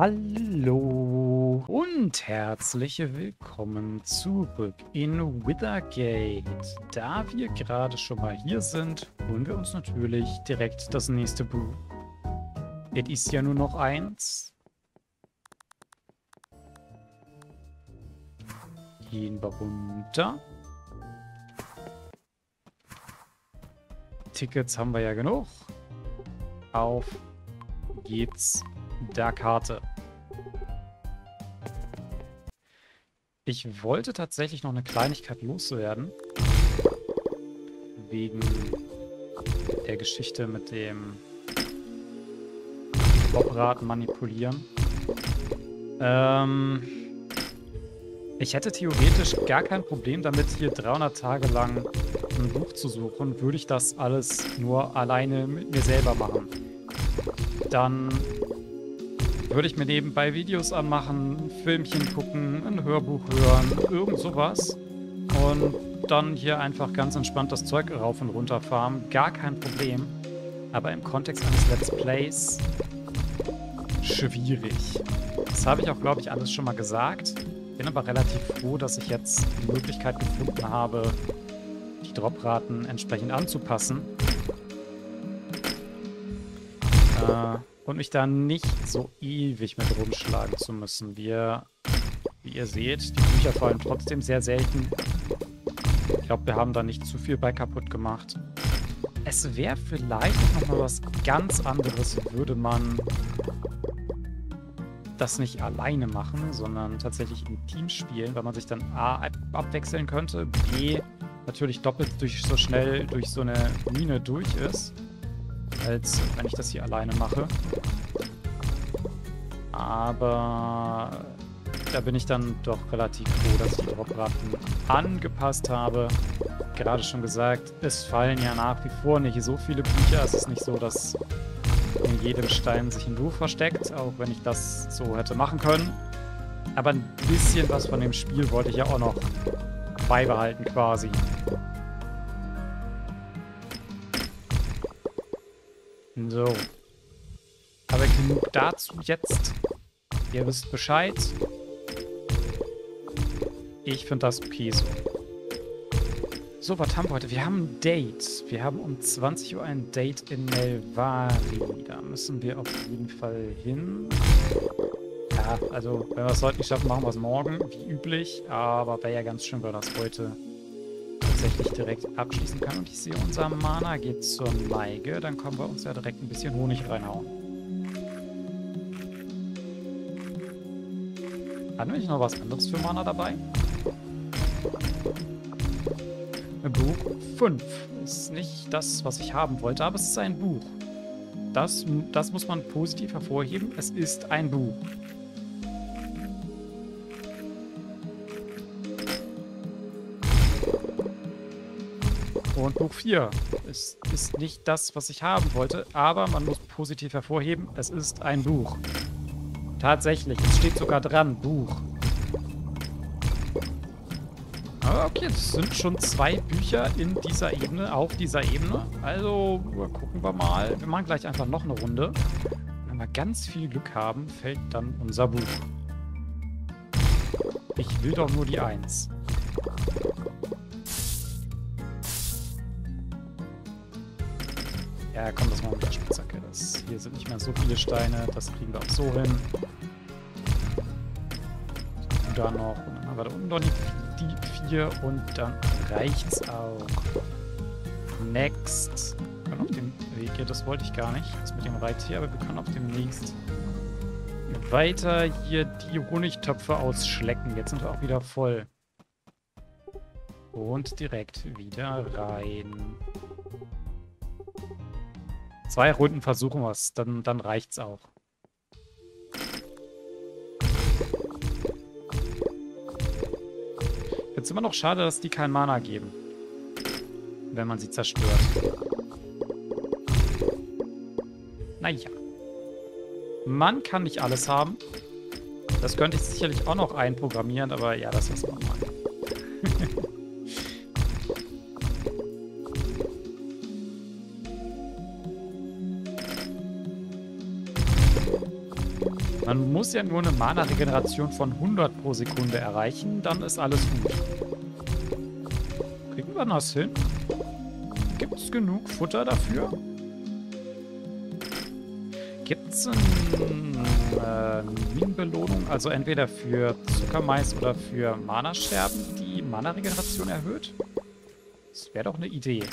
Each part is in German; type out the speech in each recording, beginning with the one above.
Hallo und herzlich willkommen zurück in Withergate. Da wir gerade schon mal hier sind, holen wir uns natürlich direkt das nächste Buch. Es ist ja nur noch eins. Gehen wir runter. Tickets haben wir ja genug. Auf geht's der Karte. Ich wollte tatsächlich noch eine Kleinigkeit loswerden. Wegen der Geschichte mit dem Bobrad manipulieren. Ähm, ich hätte theoretisch gar kein Problem damit, hier 300 Tage lang ein Buch zu suchen, würde ich das alles nur alleine mit mir selber machen. Dann würde ich mir nebenbei Videos anmachen, Filmchen gucken, ein Hörbuch hören, irgend sowas. Und dann hier einfach ganz entspannt das Zeug rauf und runter farmen. Gar kein Problem. Aber im Kontext eines Let's Plays schwierig. Das habe ich auch, glaube ich, alles schon mal gesagt. Bin aber relativ froh, dass ich jetzt die Möglichkeit gefunden habe, die Dropraten entsprechend anzupassen. Äh, und mich da nicht so ewig mit rumschlagen zu müssen. Wir, wie ihr seht, die Bücher fallen trotzdem sehr selten. Ich glaube, wir haben da nicht zu viel bei kaputt gemacht. Es wäre vielleicht noch mal was ganz anderes, würde man das nicht alleine machen, sondern tatsächlich im Team spielen, weil man sich dann A abwechseln könnte, B natürlich doppelt durch so schnell durch so eine Mine durch ist als wenn ich das hier alleine mache. Aber da bin ich dann doch relativ froh, dass ich die Dropraten angepasst habe. Gerade schon gesagt, es fallen ja nach wie vor nicht so viele Bücher. Es ist nicht so, dass in jedem Stein sich ein Buch versteckt, auch wenn ich das so hätte machen können. Aber ein bisschen was von dem Spiel wollte ich ja auch noch beibehalten quasi. So. Aber genug dazu jetzt. Ihr wisst Bescheid. Ich finde das okay so. So, was haben wir heute? Wir haben ein Date. Wir haben um 20 Uhr ein Date in Melvari. Da müssen wir auf jeden Fall hin. Ja, also, wenn wir es heute nicht schaffen, machen wir es morgen, wie üblich. Aber wäre ja ganz schön, wenn wir das heute tatsächlich direkt abschließen kann. Und ich sehe, unser Mana geht zur Neige. Dann können wir uns ja direkt ein bisschen Honig reinhauen. Hatten wir nicht noch was anderes für Mana dabei? Buch 5 ist nicht das, was ich haben wollte, aber es ist ein Buch. Das, das muss man positiv hervorheben. Es ist ein Buch. Und Buch 4 ist, ist nicht das, was ich haben wollte, aber man muss positiv hervorheben, es ist ein Buch. Tatsächlich, es steht sogar dran, Buch. Aber okay, das sind schon zwei Bücher in dieser Ebene, auf dieser Ebene. Also, gucken wir mal. Wir machen gleich einfach noch eine Runde. Wenn wir ganz viel Glück haben, fällt dann unser Buch. Ich will doch nur die Eins. Ja, komm, das machen wir mit der Spitzhacke. Das, hier sind nicht mehr so viele Steine. Das kriegen wir auch so hin. Und da noch. Und dann haben wir da unten noch die, die vier. Und dann reicht's auch. Next. Wir können auf dem Weg hier, das wollte ich gar nicht. Das mit dem Reittier, aber wir können auf demnächst weiter hier die Honigtöpfe ausschlecken. Jetzt sind wir auch wieder voll. Und direkt wieder rein. Zwei Runden versuchen wir es, dann, dann reicht's auch. Jetzt immer noch schade, dass die kein Mana geben. Wenn man sie zerstört. Naja. Man kann nicht alles haben. Das könnte ich sicherlich auch noch einprogrammieren, aber ja, das lassen wir mal. Man muss ja nur eine Mana-Regeneration von 100 pro Sekunde erreichen, dann ist alles gut. Kriegen wir das hin? Gibt es genug Futter dafür? Gibt es eine äh, Minenbelohnung, also entweder für Zuckermais oder für Mana-Scherben, die Mana-Regeneration erhöht? Das wäre doch eine Idee.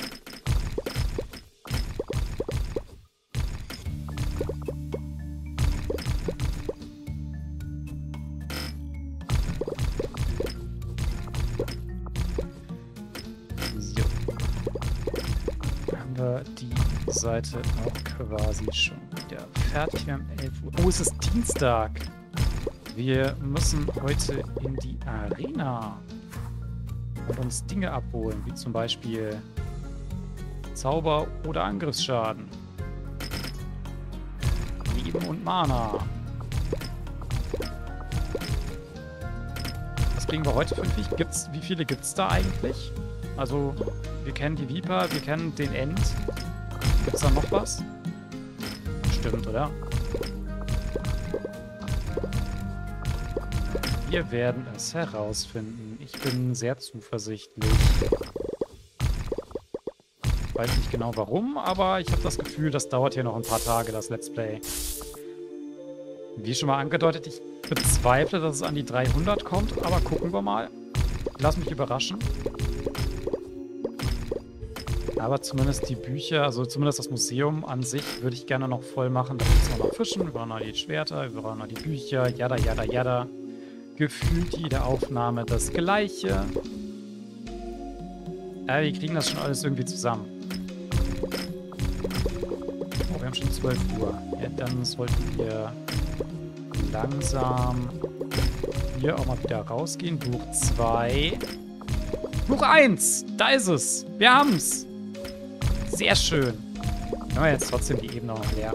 Seite auch quasi schon wieder fertig. Wir haben 11 Uhr. Oh, es ist Dienstag. Wir müssen heute in die Arena und uns Dinge abholen, wie zum Beispiel Zauber oder Angriffsschaden. Leben und Mana. Was kriegen wir heute für ein Gibt's, wie viele gibt es da eigentlich? Also, wir kennen die Viper, wir kennen den End. Gibt's da noch was? Stimmt, oder? Wir werden es herausfinden. Ich bin sehr zuversichtlich. Weiß nicht genau warum, aber ich habe das Gefühl, das dauert hier noch ein paar Tage, das Let's Play. Wie schon mal angedeutet, ich bezweifle, dass es an die 300 kommt, aber gucken wir mal. Lass mich überraschen. Aber zumindest die Bücher, also zumindest das Museum an sich, würde ich gerne noch voll machen. Da gibt es noch Fischen, wir brauchen noch die Schwerter, wir brauchen noch die Bücher, jada, jada, jada. Gefühlt jede Aufnahme das Gleiche. Ja, wir kriegen das schon alles irgendwie zusammen. Oh, wir haben schon 12 Uhr. Ja, dann sollten wir langsam hier auch mal wieder rausgehen. Buch 2. Buch 1! Da ist es! Wir haben's! Sehr schön. Wir jetzt trotzdem die Ebene noch leer.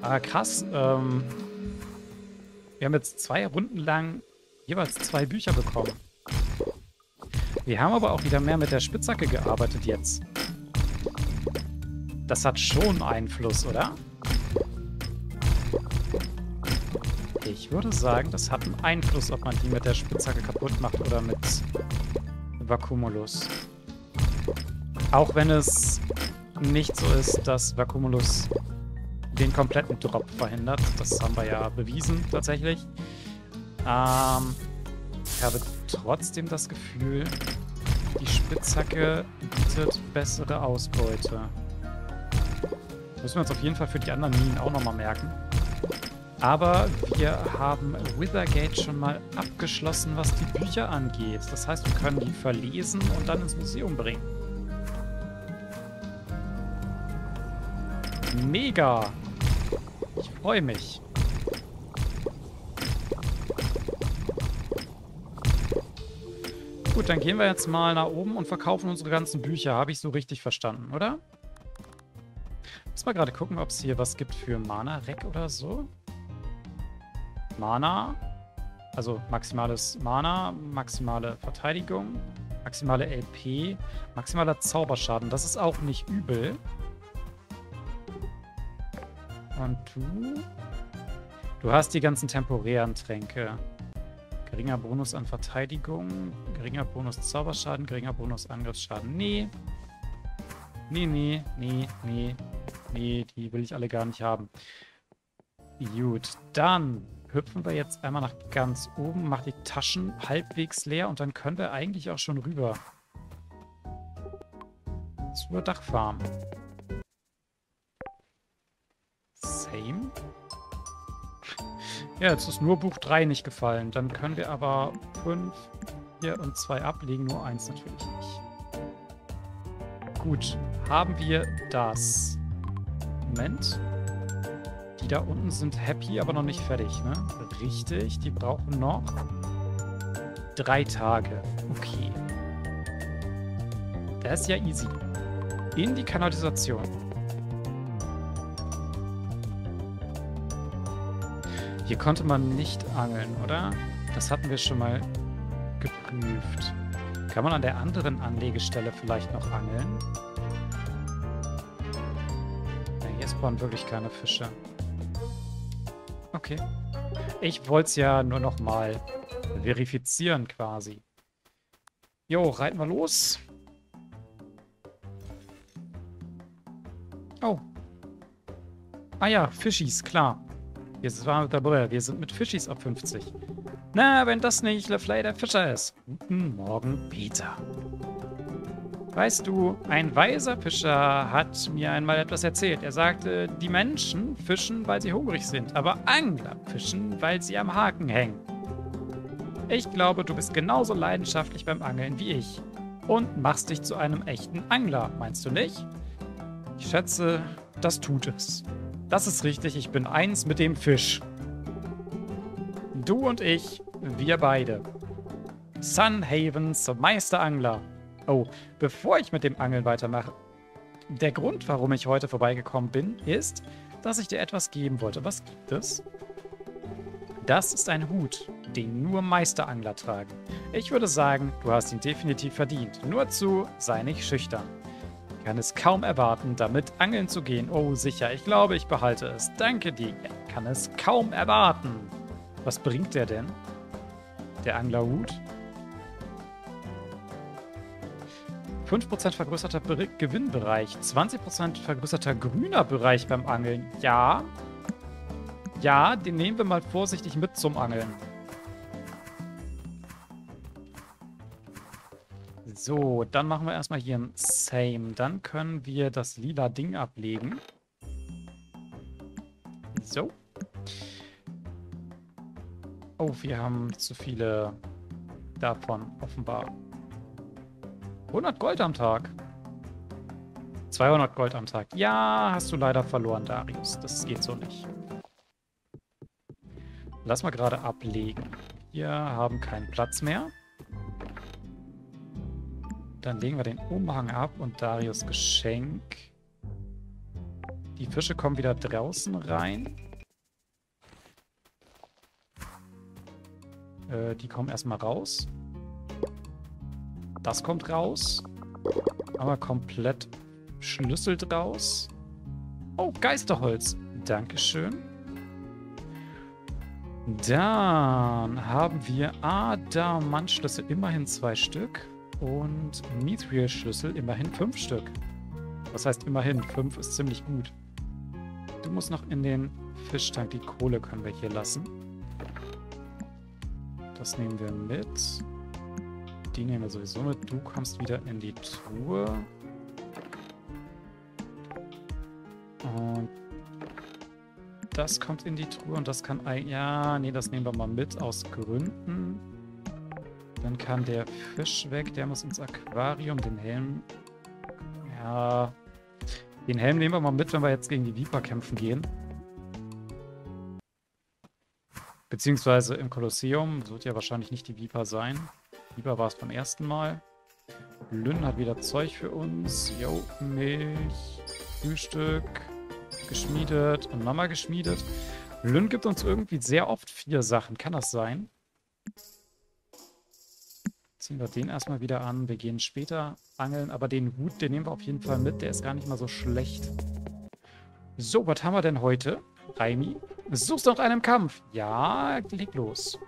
Aber krass, ähm, wir haben jetzt zwei Runden lang jeweils zwei Bücher bekommen. Wir haben aber auch wieder mehr mit der Spitzhacke gearbeitet jetzt. Das hat schon Einfluss, oder? Ich würde sagen, das hat einen Einfluss, ob man die mit der Spitzhacke kaputt macht oder mit Vakuumulus. Auch wenn es nicht so ist, dass Vacuumulus den kompletten Drop verhindert. Das haben wir ja bewiesen, tatsächlich. Ähm, ich habe trotzdem das Gefühl, die Spitzhacke bietet bessere Ausbeute. Müssen wir uns auf jeden Fall für die anderen Minen auch nochmal merken. Aber wir haben Withergate schon mal abgeschlossen, was die Bücher angeht. Das heißt, wir können die verlesen und dann ins Museum bringen. Mega! Ich freue mich. Gut, dann gehen wir jetzt mal nach oben und verkaufen unsere ganzen Bücher. Habe ich so richtig verstanden, oder? Muss mal gerade gucken, ob es hier was gibt für Mana-Rec oder so. Mana. Also maximales Mana, maximale Verteidigung, maximale LP, maximaler Zauberschaden. Das ist auch nicht übel. Und du? Du hast die ganzen temporären Tränke. Geringer Bonus an Verteidigung, geringer Bonus Zauberschaden, geringer Bonus Angriffsschaden. Nee. Nee, nee, nee, nee. Nee, die will ich alle gar nicht haben. Gut, dann hüpfen wir jetzt einmal nach ganz oben, machen die Taschen halbwegs leer und dann können wir eigentlich auch schon rüber zur Dachfarm. Same. Ja, jetzt ist nur Buch 3 nicht gefallen. Dann können wir aber 5, 4 und 2 ablegen, nur 1 natürlich nicht. Gut, haben wir das. Moment. Die da unten sind happy, aber noch nicht fertig, ne? Richtig, die brauchen noch drei Tage. Okay. Das ist ja easy. In die Kanalisation. Hier konnte man nicht angeln, oder? Das hatten wir schon mal geprüft. Kann man an der anderen Anlegestelle vielleicht noch angeln? Ja, hier spawnen wirklich keine Fische. Okay. Ich wollte es ja nur noch mal verifizieren quasi. Jo, reiten wir los. Oh. Ah ja, Fischis, klar. Wir sind, wir sind mit Fischis ab 50. Na, wenn das nicht LeFlay der Fischer ist. Guten Morgen, Peter. Weißt du, ein weiser Fischer hat mir einmal etwas erzählt. Er sagte, die Menschen fischen, weil sie hungrig sind, aber Angler fischen, weil sie am Haken hängen. Ich glaube, du bist genauso leidenschaftlich beim Angeln wie ich. Und machst dich zu einem echten Angler, meinst du nicht? Ich schätze, das tut es. Das ist richtig, ich bin eins mit dem Fisch. Du und ich, wir beide. Sunhavens Meisterangler. Oh, bevor ich mit dem Angeln weitermache. Der Grund, warum ich heute vorbeigekommen bin, ist, dass ich dir etwas geben wollte. Was gibt es? Das ist ein Hut, den nur Meisterangler tragen. Ich würde sagen, du hast ihn definitiv verdient. Nur zu, sei nicht schüchtern. Kann es kaum erwarten, damit angeln zu gehen. Oh, sicher, ich glaube, ich behalte es. Danke dir. Kann es kaum erwarten. Was bringt der denn? Der Anglerhut? 5% vergrößerter Be Gewinnbereich, 20% vergrößerter grüner Bereich beim Angeln. Ja. Ja, den nehmen wir mal vorsichtig mit zum Angeln. So, dann machen wir erstmal hier ein Same. Dann können wir das lila Ding ablegen. So. Oh, wir haben zu viele davon, offenbar. 100 Gold am Tag. 200 Gold am Tag. Ja, hast du leider verloren, Darius. Das geht so nicht. Lass mal gerade ablegen. Wir haben keinen Platz mehr. Dann legen wir den Umhang ab und Darius Geschenk. Die Fische kommen wieder draußen rein. Äh, die kommen erstmal raus. Das kommt raus. Aber komplett Schlüssel draus. Oh, Geisterholz. Dankeschön. Dann haben wir Adamantschlüssel, immerhin zwei Stück. Und Mithril-Schlüssel, immerhin fünf Stück. Was heißt immerhin? Fünf ist ziemlich gut. Du musst noch in den Fischtank. Die Kohle können wir hier lassen. Das nehmen wir mit. Die nehmen wir sowieso mit. Du kommst wieder in die Truhe. Und das kommt in die Truhe und das kann... Ja, nee, das nehmen wir mal mit aus Gründen. Dann kann der Fisch weg. Der muss ins Aquarium. Den Helm... Ja... Den Helm nehmen wir mal mit, wenn wir jetzt gegen die Viper kämpfen gehen. Beziehungsweise im Kolosseum. Wird ja wahrscheinlich nicht die Viper sein. Lieber war es beim ersten Mal. Lynn hat wieder Zeug für uns. Jo, Milch, Frühstück, geschmiedet und Mama geschmiedet. Lynn gibt uns irgendwie sehr oft vier Sachen. Kann das sein? Ziehen wir den erstmal wieder an. Wir gehen später angeln, aber den Hut, den nehmen wir auf jeden Fall mit. Der ist gar nicht mal so schlecht. So, was haben wir denn heute? Raimi, suchst du nach einem Kampf? Ja, leg los.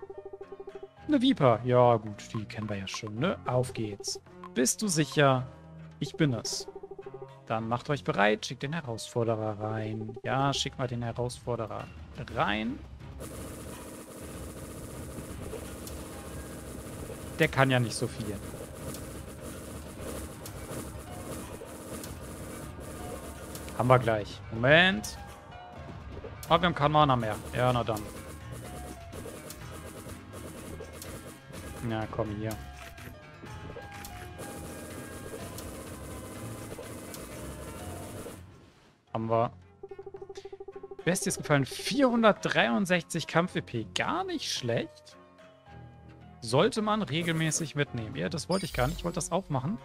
Eine Viper. Ja, gut, die kennen wir ja schon, ne? Auf geht's. Bist du sicher? Ich bin es. Dann macht euch bereit, schickt den Herausforderer rein. Ja, schickt mal den Herausforderer rein. Der kann ja nicht so viel. Haben wir gleich. Moment. Oh, wir haben keinen Mana mehr. Ja, na dann. Na, komm hier. Haben wir. Bestes gefallen. 463 Kampf-EP. Gar nicht schlecht. Sollte man regelmäßig mitnehmen. Ja, das wollte ich gar nicht. Ich wollte das aufmachen.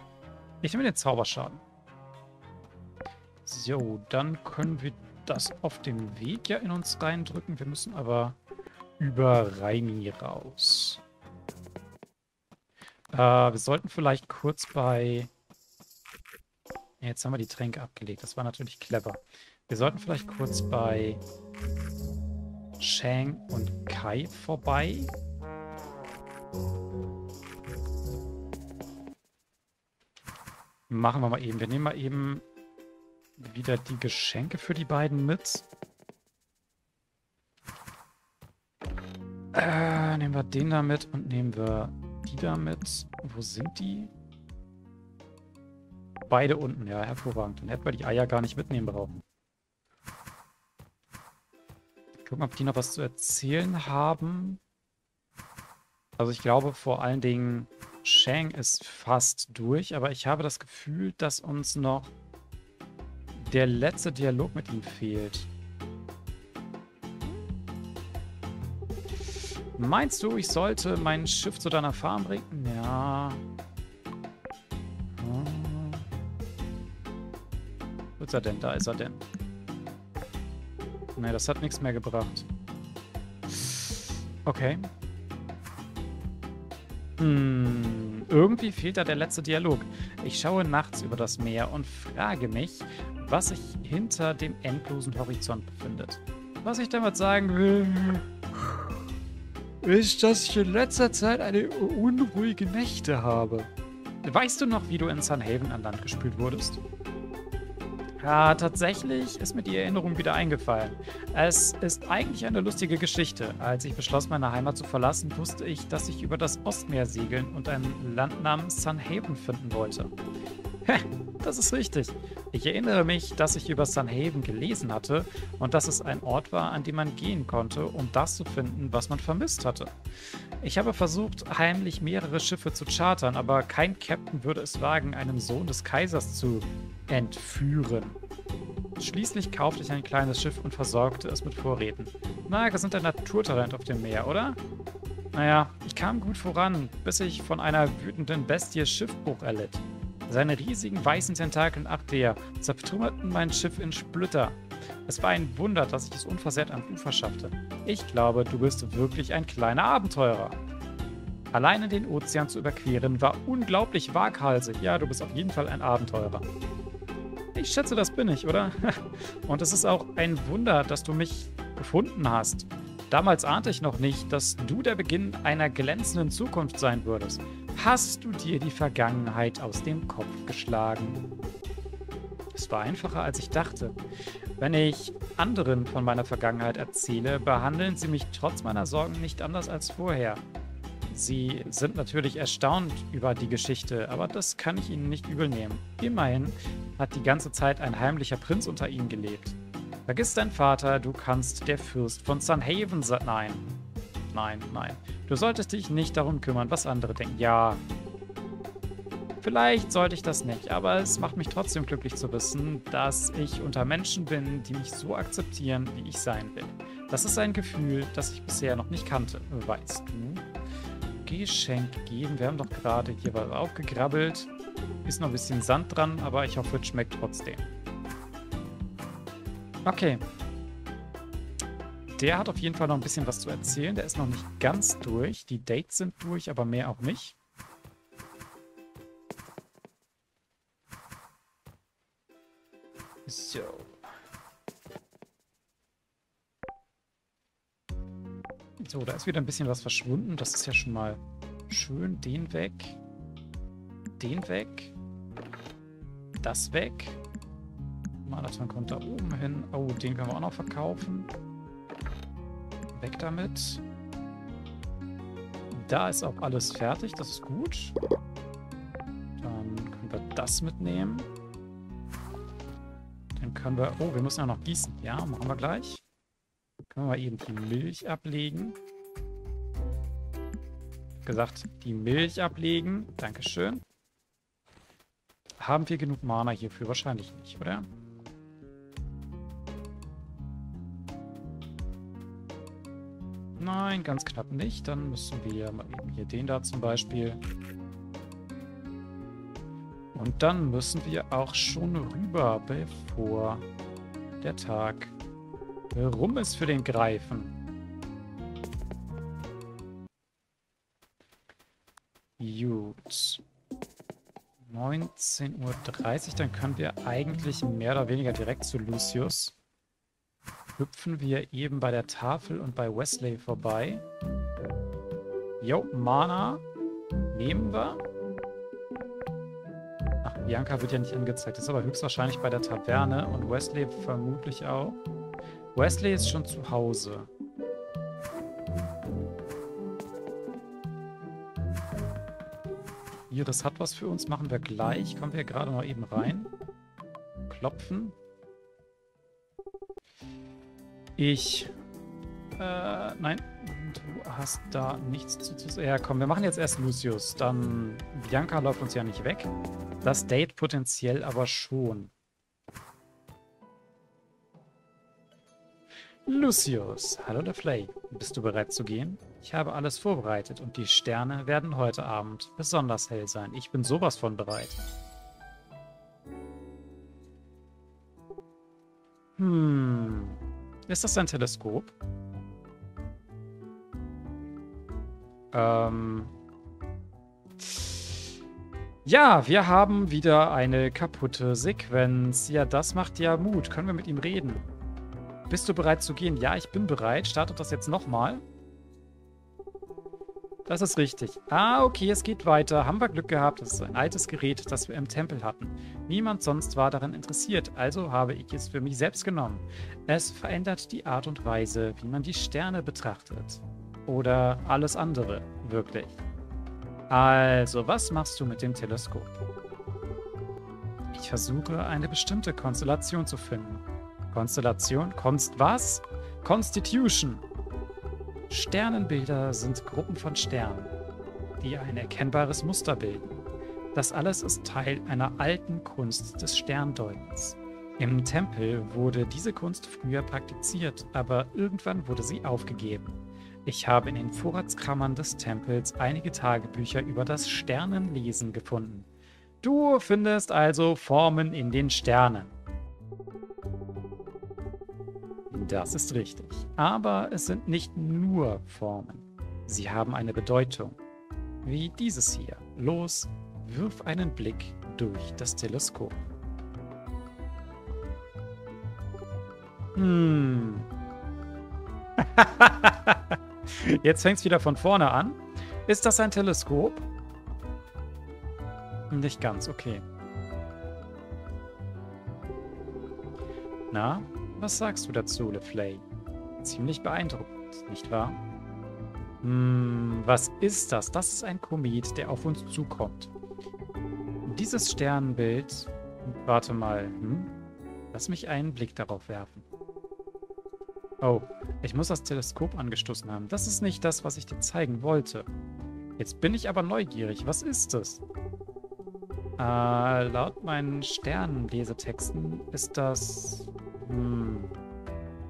Ich nehme den Zauberschaden. So, dann können wir das auf dem Weg ja in uns reindrücken. Wir müssen aber über Raimi raus. Äh, wir sollten vielleicht kurz bei... Jetzt haben wir die Tränke abgelegt. Das war natürlich clever. Wir sollten vielleicht kurz bei Shang und Kai vorbei. Machen wir mal eben. Wir nehmen mal eben wieder die Geschenke für die beiden mit. Äh, nehmen wir den da mit und nehmen wir die da mit. Wo sind die? Beide unten, ja, hervorragend. Dann hätten wir die Eier gar nicht mitnehmen brauchen. Gucken, ob die noch was zu erzählen haben. Also ich glaube vor allen Dingen, Shang ist fast durch, aber ich habe das Gefühl, dass uns noch der letzte Dialog mit ihm fehlt. Meinst du, ich sollte mein Schiff zu deiner Farm bringen? Ja. Hm. Wo ist er denn? Da ist er denn. Ne, das hat nichts mehr gebracht. Okay. Hm, irgendwie fehlt da der letzte Dialog. Ich schaue nachts über das Meer und frage mich, was sich hinter dem endlosen Horizont befindet. Was ich damit sagen will, ist, dass ich in letzter Zeit eine unruhige Nächte habe. Weißt du noch, wie du in Sunhaven an Land gespült wurdest? Ja, tatsächlich ist mir die Erinnerung wieder eingefallen. Es ist eigentlich eine lustige Geschichte. Als ich beschloss, meine Heimat zu verlassen, wusste ich, dass ich über das Ostmeer segeln und ein Land namens Sunhaven finden wollte. Das ist richtig. Ich erinnere mich, dass ich über Sunhaven gelesen hatte und dass es ein Ort war, an dem man gehen konnte, um das zu finden, was man vermisst hatte. Ich habe versucht, heimlich mehrere Schiffe zu chartern, aber kein Captain würde es wagen, einen Sohn des Kaisers zu entführen. Schließlich kaufte ich ein kleines Schiff und versorgte es mit Vorräten. Na, wir sind ein Naturtalent auf dem Meer, oder? Naja, ich kam gut voran, bis ich von einer wütenden Bestie Schiffbruch erlitt. Seine riesigen weißen Tentakeln Abwehr zertrümmerten mein Schiff in Splitter. Es war ein Wunder, dass ich es unversehrt am Ufer schaffte. Ich glaube, du bist wirklich ein kleiner Abenteurer. Alleine den Ozean zu überqueren war unglaublich waghalsig. Ja, du bist auf jeden Fall ein Abenteurer. Ich schätze, das bin ich, oder? Und es ist auch ein Wunder, dass du mich gefunden hast. Damals ahnte ich noch nicht, dass du der Beginn einer glänzenden Zukunft sein würdest. Hast du dir die Vergangenheit aus dem Kopf geschlagen? Es war einfacher, als ich dachte. Wenn ich anderen von meiner Vergangenheit erzähle, behandeln sie mich trotz meiner Sorgen nicht anders als vorher. Sie sind natürlich erstaunt über die Geschichte, aber das kann ich ihnen nicht übel nehmen. Immerhin hat die ganze Zeit ein heimlicher Prinz unter ihnen gelebt. Vergiss deinen Vater, du kannst der Fürst von Sunhaven sein. Nein. Nein, nein. Du solltest dich nicht darum kümmern, was andere denken. Ja. Vielleicht sollte ich das nicht, aber es macht mich trotzdem glücklich zu wissen, dass ich unter Menschen bin, die mich so akzeptieren, wie ich sein will. Das ist ein Gefühl, das ich bisher noch nicht kannte, weißt du? Geschenk geben. Wir haben doch gerade hier was aufgegrabbelt. Ist noch ein bisschen Sand dran, aber ich hoffe, es schmeckt trotzdem. Okay. Der hat auf jeden Fall noch ein bisschen was zu erzählen. Der ist noch nicht ganz durch. Die Dates sind durch, aber mehr auch nicht. So. So, da ist wieder ein bisschen was verschwunden. Das ist ja schon mal schön. Den weg. Den weg. Das weg. Marathon kommt da oben hin. Oh, den können wir auch noch verkaufen. Weg damit. Da ist auch alles fertig. Das ist gut. Dann können wir das mitnehmen. Dann können wir... Oh, wir müssen ja noch gießen. Ja, machen wir gleich. Können wir eben die Milch ablegen. Gesagt, die Milch ablegen. Dankeschön. Haben wir genug Mana hierfür? Wahrscheinlich nicht, oder? Nein, ganz knapp nicht. Dann müssen wir mal eben hier den da zum Beispiel. Und dann müssen wir auch schon rüber, bevor der Tag rum ist für den Greifen. Gut. 19.30 Uhr, dann können wir eigentlich mehr oder weniger direkt zu Lucius. Hüpfen wir eben bei der Tafel und bei Wesley vorbei. Jo, Mana. Nehmen wir. Ach, Bianca wird ja nicht angezeigt. Das ist aber höchstwahrscheinlich bei der Taverne und Wesley vermutlich auch. Wesley ist schon zu Hause. Hier, das hat was für uns. Machen wir gleich. Kommen wir gerade noch eben rein. Klopfen. Ich... Äh, nein. Du hast da nichts zu, zu... Ja, komm, wir machen jetzt erst Lucius. Dann... Bianca läuft uns ja nicht weg. Das Date potenziell aber schon. Lucius, hallo der Flay. Bist du bereit zu gehen? Ich habe alles vorbereitet und die Sterne werden heute Abend besonders hell sein. Ich bin sowas von bereit. Hm. Ist das ein Teleskop? Ähm. Ja, wir haben wieder eine kaputte Sequenz. Ja, das macht ja Mut. Können wir mit ihm reden? Bist du bereit zu gehen? Ja, ich bin bereit. Startet das jetzt nochmal. Das ist richtig. Ah, okay, es geht weiter. Haben wir Glück gehabt. Das ist ein altes Gerät, das wir im Tempel hatten. Niemand sonst war daran interessiert, also habe ich es für mich selbst genommen. Es verändert die Art und Weise, wie man die Sterne betrachtet. Oder alles andere, wirklich. Also, was machst du mit dem Teleskop? Ich versuche, eine bestimmte Konstellation zu finden. Konstellation? Konst was? Constitution. Sternenbilder sind Gruppen von Sternen, die ein erkennbares Muster bilden. Das alles ist Teil einer alten Kunst des Sterndeutens. Im Tempel wurde diese Kunst früher praktiziert, aber irgendwann wurde sie aufgegeben. Ich habe in den Vorratskammern des Tempels einige Tagebücher über das Sternenlesen gefunden. Du findest also Formen in den Sternen. Das ist richtig. Aber es sind nicht nur Formen. Sie haben eine Bedeutung. Wie dieses hier. Los, wirf einen Blick durch das Teleskop. Hm. Jetzt fängt es wieder von vorne an. Ist das ein Teleskop? Nicht ganz, okay. Na, was sagst du dazu, LeFlay? Ziemlich beeindruckend, nicht wahr? Hm, was ist das? Das ist ein Komet, der auf uns zukommt. Dieses Sternbild... Warte mal, hm? Lass mich einen Blick darauf werfen. Oh, ich muss das Teleskop angestoßen haben. Das ist nicht das, was ich dir zeigen wollte. Jetzt bin ich aber neugierig. Was ist es? Äh, laut meinen Sternenlesetexten ist das hm,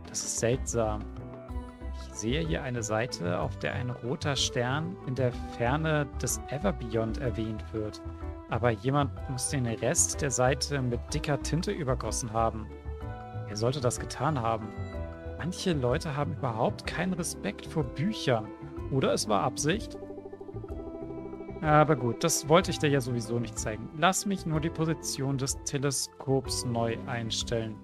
das ist seltsam. Ich sehe hier eine Seite, auf der ein roter Stern in der Ferne des Everbeyond erwähnt wird. Aber jemand muss den Rest der Seite mit dicker Tinte übergossen haben. Wer sollte das getan haben? Manche Leute haben überhaupt keinen Respekt vor Büchern. Oder es war Absicht? Aber gut, das wollte ich dir ja sowieso nicht zeigen. Lass mich nur die Position des Teleskops neu einstellen.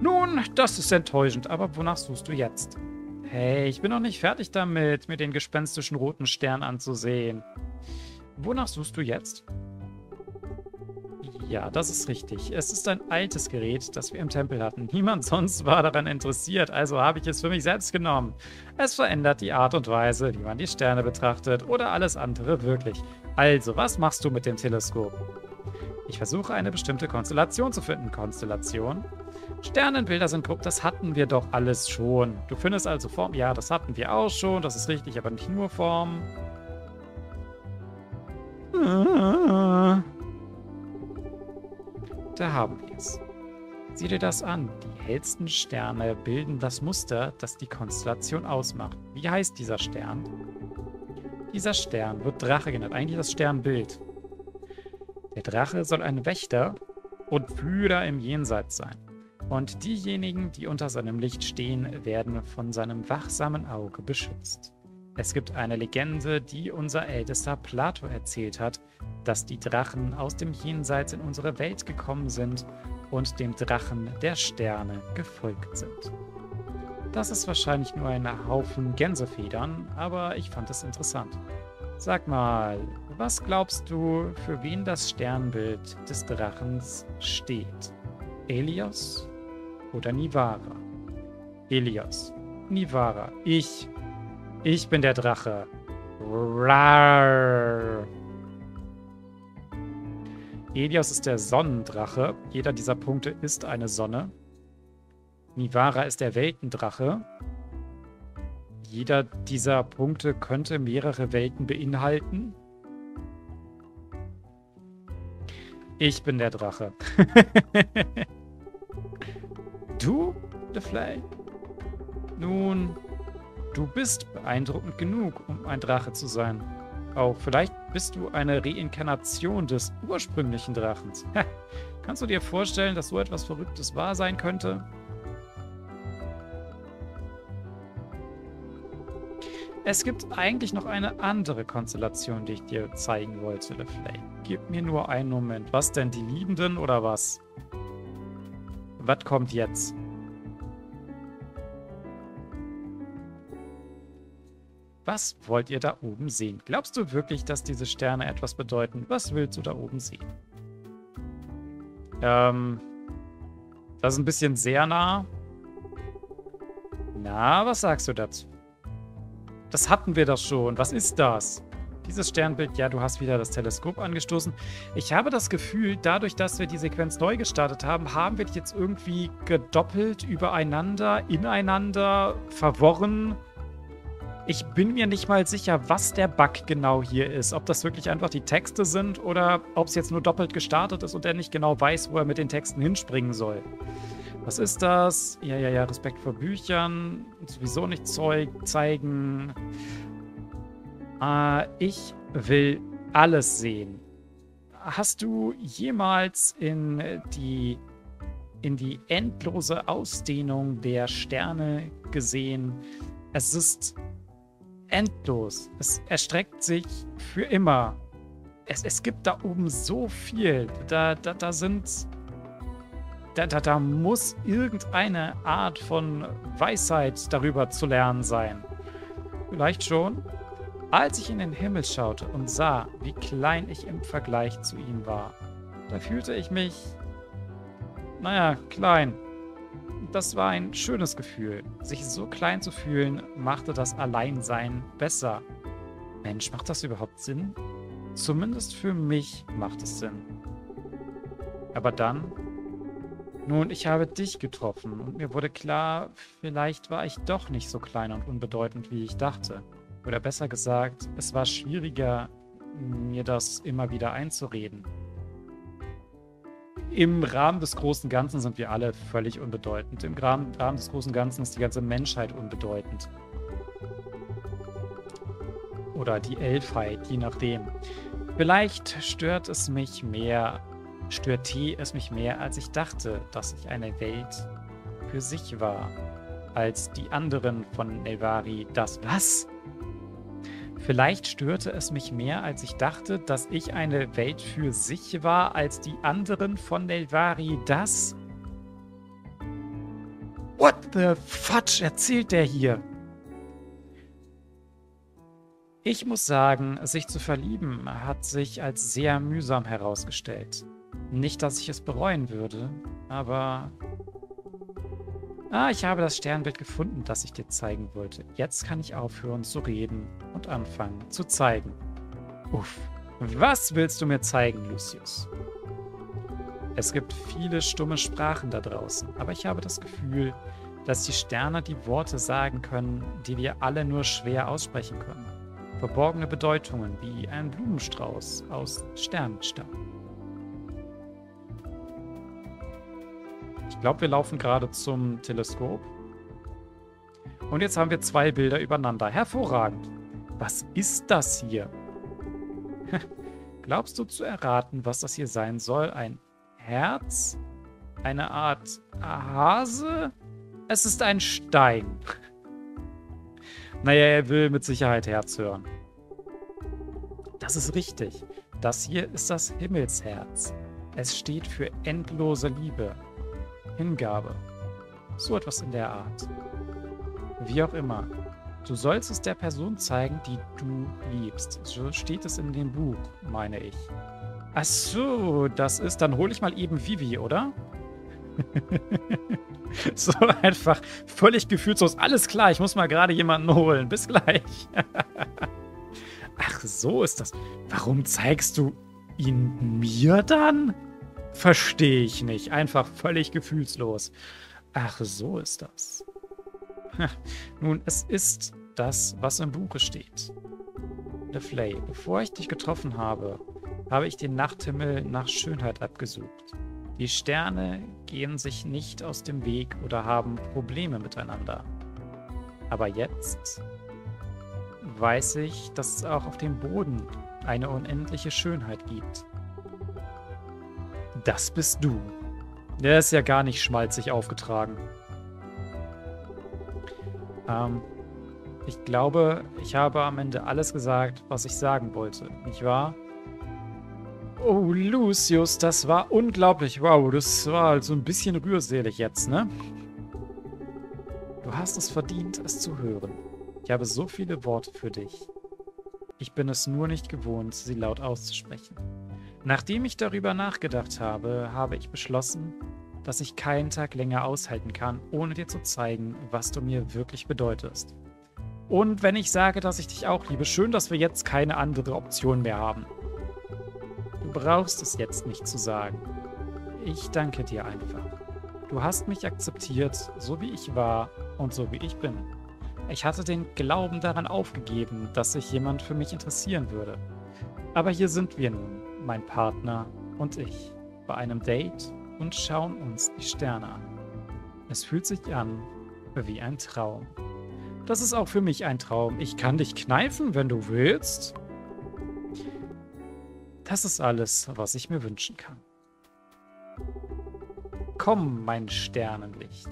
Nun, das ist enttäuschend, aber wonach suchst du jetzt? Hey, ich bin noch nicht fertig damit, mir den gespenstischen roten Stern anzusehen. Wonach suchst du jetzt? Ja, das ist richtig. Es ist ein altes Gerät, das wir im Tempel hatten. Niemand sonst war daran interessiert, also habe ich es für mich selbst genommen. Es verändert die Art und Weise, wie man die Sterne betrachtet oder alles andere wirklich. Also, was machst du mit dem Teleskop? Ich versuche eine bestimmte Konstellation zu finden. Konstellation? Sternenbilder sind Gruppen, das hatten wir doch alles schon. Du findest also Form. Ja, das hatten wir auch schon, das ist richtig, aber nicht nur Form. Da haben wir es. Sieh dir das an. Die hellsten Sterne bilden das Muster, das die Konstellation ausmacht. Wie heißt dieser Stern? Dieser Stern wird Drache genannt, eigentlich das Sternbild. Der Drache soll ein Wächter und Führer im Jenseits sein. Und diejenigen, die unter seinem Licht stehen, werden von seinem wachsamen Auge beschützt. Es gibt eine Legende, die unser ältester Plato erzählt hat, dass die Drachen aus dem Jenseits in unsere Welt gekommen sind und dem Drachen der Sterne gefolgt sind. Das ist wahrscheinlich nur ein Haufen Gänsefedern, aber ich fand es interessant. Sag mal, was glaubst du, für wen das Sternbild des Drachens steht? Elios oder Nivara? Elios. Nivara. Ich. Ich bin der Drache. Rar. Elios ist der Sonnendrache. Jeder dieser Punkte ist eine Sonne. Nivara ist der Weltendrache. Jeder dieser Punkte könnte mehrere Welten beinhalten. Ich bin der Drache. du, LeFlay? Nun, du bist beeindruckend genug, um ein Drache zu sein. Auch vielleicht bist du eine Reinkarnation des ursprünglichen Drachens. Kannst du dir vorstellen, dass so etwas Verrücktes wahr sein könnte? Es gibt eigentlich noch eine andere Konstellation, die ich dir zeigen wollte, LeFlay. Gib mir nur einen Moment. Was denn, die Liebenden oder was? Was kommt jetzt? Was wollt ihr da oben sehen? Glaubst du wirklich, dass diese Sterne etwas bedeuten? Was willst du da oben sehen? Ähm, das ist ein bisschen sehr nah. Na, was sagst du dazu? Das hatten wir doch schon. Was ist das? Dieses Sternbild, ja, du hast wieder das Teleskop angestoßen. Ich habe das Gefühl, dadurch, dass wir die Sequenz neu gestartet haben, haben wir die jetzt irgendwie gedoppelt, übereinander, ineinander, verworren. Ich bin mir nicht mal sicher, was der Bug genau hier ist. Ob das wirklich einfach die Texte sind oder ob es jetzt nur doppelt gestartet ist und er nicht genau weiß, wo er mit den Texten hinspringen soll. Was ist das? Ja, ja, ja, Respekt vor Büchern. Sowieso nicht Zeug zeigen. Äh, ich will alles sehen. Hast du jemals in die, in die endlose Ausdehnung der Sterne gesehen? Es ist endlos. Es erstreckt sich für immer. Es, es gibt da oben so viel. Da, da, da sind. Da, da, da muss irgendeine Art von Weisheit darüber zu lernen sein. Vielleicht schon. Als ich in den Himmel schaute und sah, wie klein ich im Vergleich zu ihm war, da fühlte ich mich, naja, klein das war ein schönes Gefühl. Sich so klein zu fühlen, machte das Alleinsein besser. Mensch, macht das überhaupt Sinn? Zumindest für mich macht es Sinn. Aber dann... Nun, ich habe dich getroffen und mir wurde klar, vielleicht war ich doch nicht so klein und unbedeutend, wie ich dachte. Oder besser gesagt, es war schwieriger, mir das immer wieder einzureden im Rahmen des großen Ganzen sind wir alle völlig unbedeutend. Im Rahmen, des großen Ganzen ist die ganze Menschheit unbedeutend. Oder die Elfheit, je nachdem. Vielleicht stört es mich mehr, stört T es mich mehr, als ich dachte, dass ich eine Welt für sich war. Als die anderen von Nelvari das. Was? Vielleicht störte es mich mehr, als ich dachte, dass ich eine Welt für sich war, als die anderen von Nelvari das. What the fudge erzählt der hier? Ich muss sagen, sich zu verlieben hat sich als sehr mühsam herausgestellt. Nicht, dass ich es bereuen würde, aber Ah, ich habe das Sternbild gefunden, das ich dir zeigen wollte. Jetzt kann ich aufhören zu reden und anfangen zu zeigen. Uff. Was willst du mir zeigen, Lucius? Es gibt viele stumme Sprachen da draußen, aber ich habe das Gefühl, dass die Sterne die Worte sagen können, die wir alle nur schwer aussprechen können. Verborgene Bedeutungen wie ein Blumenstrauß aus Sternenstaub. Glaube, wir laufen gerade zum Teleskop. Und jetzt haben wir zwei Bilder übereinander. Hervorragend. Was ist das hier? Glaubst du zu erraten, was das hier sein soll? Ein Herz? Eine Art Hase? Es ist ein Stein. naja, er will mit Sicherheit Herz hören. Das ist richtig. Das hier ist das Himmelsherz. Es steht für endlose Liebe. Hingabe. So etwas in der Art. Wie auch immer. Du sollst es der Person zeigen, die du liebst. So steht es in dem Buch, meine ich. Ach so, das ist, dann hole ich mal eben Vivi, oder? so einfach völlig gefühlslos. Alles klar, ich muss mal gerade jemanden holen. Bis gleich. Ach, so ist das. Warum zeigst du ihn mir dann? Verstehe ich nicht. Einfach völlig gefühlslos. Ach, so ist das. Nun, es ist das, was im Buche steht. LeFlay, bevor ich dich getroffen habe, habe ich den Nachthimmel nach Schönheit abgesucht. Die Sterne gehen sich nicht aus dem Weg oder haben Probleme miteinander. Aber jetzt weiß ich, dass es auch auf dem Boden eine unendliche Schönheit gibt. Das bist du. Der ist ja gar nicht schmalzig aufgetragen. Ähm, ich glaube, ich habe am Ende alles gesagt, was ich sagen wollte, nicht wahr? Oh, Lucius, das war unglaublich. Wow, das war also ein bisschen rührselig jetzt, ne? Du hast es verdient, es zu hören. Ich habe so viele Worte für dich. Ich bin es nur nicht gewohnt, sie laut auszusprechen. Nachdem ich darüber nachgedacht habe, habe ich beschlossen, dass ich keinen Tag länger aushalten kann, ohne dir zu zeigen, was du mir wirklich bedeutest. Und wenn ich sage, dass ich dich auch liebe, schön, dass wir jetzt keine andere Option mehr haben. Du brauchst es jetzt nicht zu sagen. Ich danke dir einfach. Du hast mich akzeptiert, so wie ich war und so wie ich bin. Ich hatte den Glauben daran aufgegeben, dass sich jemand für mich interessieren würde. Aber hier sind wir nun, mein Partner und ich, bei einem Date und schauen uns die Sterne an. Es fühlt sich an wie ein Traum. Das ist auch für mich ein Traum. Ich kann dich kneifen, wenn du willst. Das ist alles, was ich mir wünschen kann. Komm, mein Sternenlicht.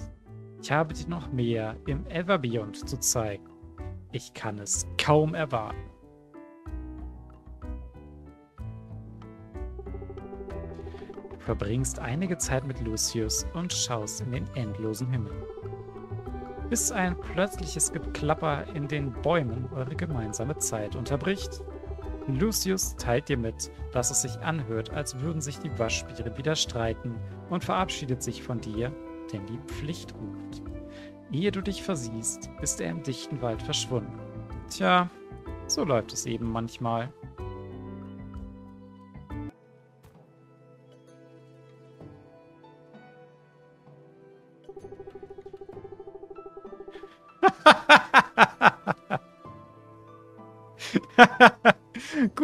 Ich habe dir noch mehr im Everbeyond zu zeigen. Ich kann es kaum erwarten. Verbringst einige Zeit mit Lucius und schaust in den endlosen Himmel. Bis ein plötzliches Geklapper in den Bäumen eure gemeinsame Zeit unterbricht. Lucius teilt dir mit, dass es sich anhört, als würden sich die Waschbären wieder streiten und verabschiedet sich von dir, denn die Pflicht ruft. Ehe du dich versiehst, ist er im dichten Wald verschwunden. Tja, so läuft es eben manchmal.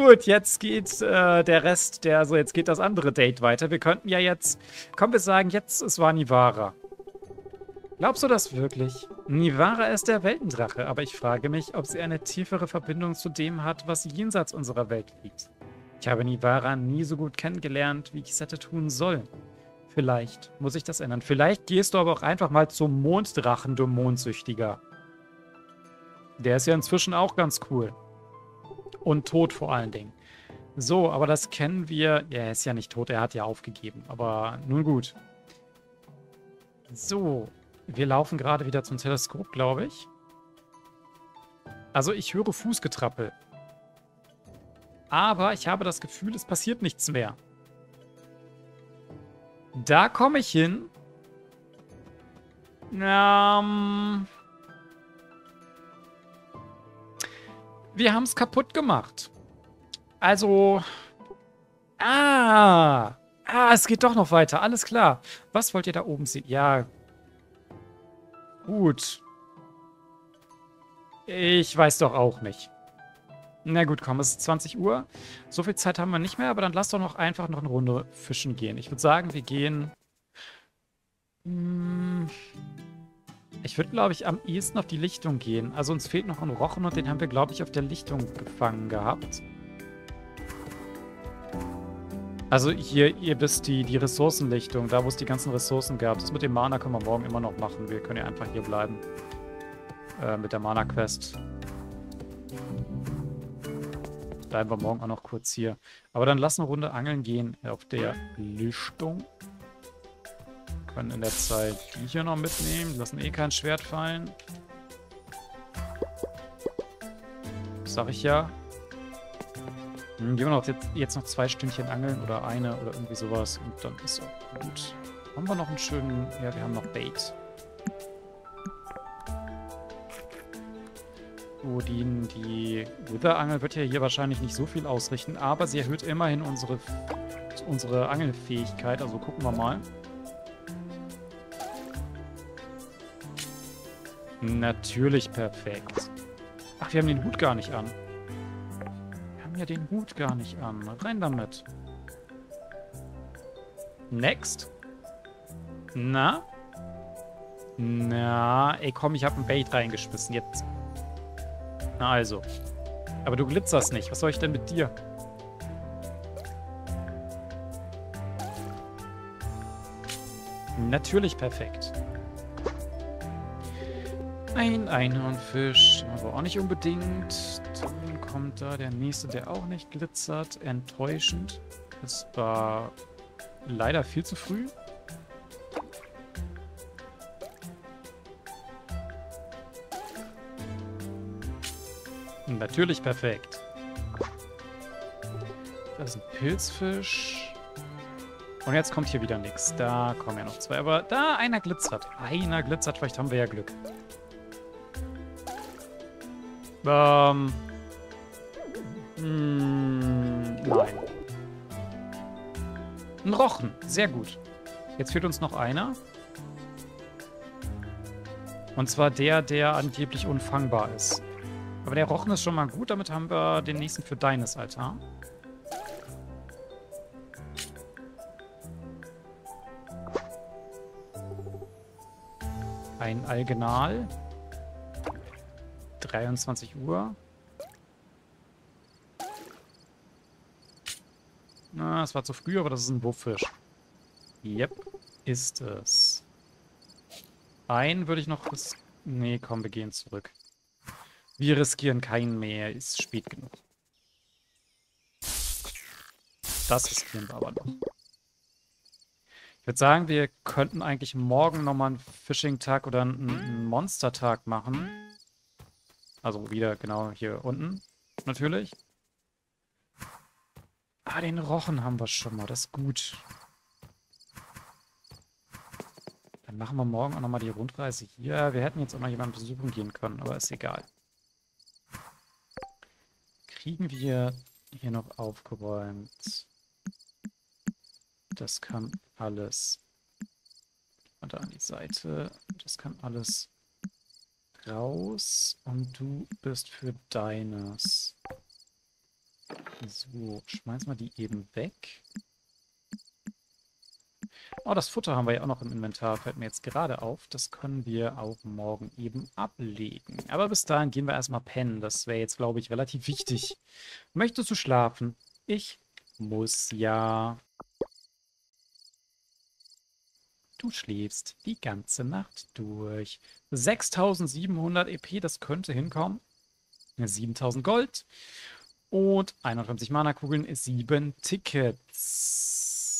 Gut, jetzt geht äh, der Rest, der, also jetzt geht das andere Date weiter. Wir könnten ja jetzt, kommen wir sagen, jetzt es war Nivara. Glaubst du das wirklich? Nivara ist der Weltendrache, aber ich frage mich, ob sie eine tiefere Verbindung zu dem hat, was jenseits unserer Welt liegt. Ich habe Nivara nie so gut kennengelernt, wie ich es hätte tun sollen. Vielleicht muss ich das ändern. Vielleicht gehst du aber auch einfach mal zum Monddrachen, du Mondsüchtiger. Der ist ja inzwischen auch ganz cool. Und tot vor allen Dingen. So, aber das kennen wir. Er ist ja nicht tot, er hat ja aufgegeben. Aber nun gut. So, wir laufen gerade wieder zum Teleskop, glaube ich. Also ich höre Fußgetrappel. Aber ich habe das Gefühl, es passiert nichts mehr. Da komme ich hin. Ähm... Wir haben es kaputt gemacht. Also... Ah! Ah, es geht doch noch weiter. Alles klar. Was wollt ihr da oben sehen? Ja. Gut. Ich weiß doch auch nicht. Na gut, komm, es ist 20 Uhr. So viel Zeit haben wir nicht mehr, aber dann lass doch noch einfach noch eine Runde fischen gehen. Ich würde sagen, wir gehen... Hm, ich würde, glaube ich, am ehesten auf die Lichtung gehen. Also uns fehlt noch ein Rochen und den haben wir, glaube ich, auf der Lichtung gefangen gehabt. Also hier, ihr wisst, die, die Ressourcenlichtung, da wo es die ganzen Ressourcen gab. Das mit dem Mana können wir morgen immer noch machen. Wir können ja einfach hier bleiben. Äh, mit der Mana-Quest. Bleiben wir morgen auch noch kurz hier. Aber dann lass eine Runde angeln gehen auf der Lichtung können in der Zeit die hier noch mitnehmen. Die lassen eh kein Schwert fallen. Sag ich ja. Hm, gehen wir noch jetzt, jetzt noch zwei Stündchen angeln oder eine oder irgendwie sowas und dann ist auch gut. Haben wir noch einen schönen... Ja, wir haben noch Bait. Odin, die Wither-Angel wird ja hier wahrscheinlich nicht so viel ausrichten, aber sie erhöht immerhin unsere, unsere Angelfähigkeit, also gucken wir mal. Natürlich perfekt. Ach, wir haben den Hut gar nicht an. Wir haben ja den Hut gar nicht an. Rein damit. Next. Na? Na, ey komm, ich habe ein Bait reingeschmissen. Jetzt na also. Aber du glitzerst nicht. Was soll ich denn mit dir? Natürlich perfekt. Ein Einhornfisch, aber auch nicht unbedingt. Dann kommt da der nächste, der auch nicht glitzert. Enttäuschend. Das war leider viel zu früh. Natürlich perfekt. Das ist ein Pilzfisch. Und jetzt kommt hier wieder nichts. Da kommen ja noch zwei. Aber da einer glitzert. Einer glitzert. Vielleicht haben wir ja Glück. Ähm. Mh, hm, nein. Ein Rochen. Sehr gut. Jetzt fehlt uns noch einer. Und zwar der, der angeblich unfangbar ist. Aber der Rochen ist schon mal gut. Damit haben wir den nächsten für deines Altar. Ein Algenal. 23 Uhr. Na, es war zu früh, aber das ist ein Wurffisch. Yep, ist es. Ein würde ich noch... Nee, komm, wir gehen zurück. Wir riskieren keinen mehr, ist spät genug. Das riskieren wir aber noch. Ich würde sagen, wir könnten eigentlich morgen nochmal einen Fishing-Tag oder einen Monster-Tag machen. Also wieder genau hier unten, natürlich. Ah, den Rochen haben wir schon mal, das ist gut. Dann machen wir morgen auch nochmal die Rundreise hier. Wir hätten jetzt auch noch jemanden besuchen gehen können, aber ist egal kriegen wir hier noch aufgeräumt? Das kann alles und da an die Seite. Das kann alles raus. Und du bist für deines. So, schmeiß mal die eben weg. Oh, das Futter haben wir ja auch noch im Inventar, fällt mir jetzt gerade auf. Das können wir auch morgen eben ablegen. Aber bis dahin gehen wir erstmal pennen. Das wäre jetzt, glaube ich, relativ wichtig. Möchtest du schlafen? Ich muss ja. Du schläfst die ganze Nacht durch. 6700 EP, das könnte hinkommen. 7000 Gold. Und 51 Mana-Kugeln, 7 Tickets.